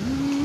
Mm.